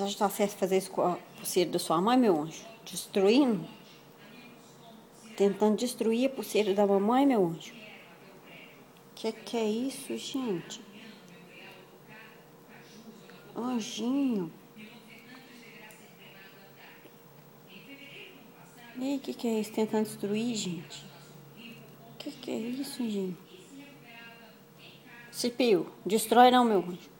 Você está certo fazer isso com o pulseira da sua mãe, meu anjo? Destruindo? Tentando destruir a pulseira da mamãe, meu anjo? Que que é isso, gente? Anjinho. E o que, que é isso? Tentando destruir, gente? Que, que é isso, gente? Cipio, destrói não, meu anjo.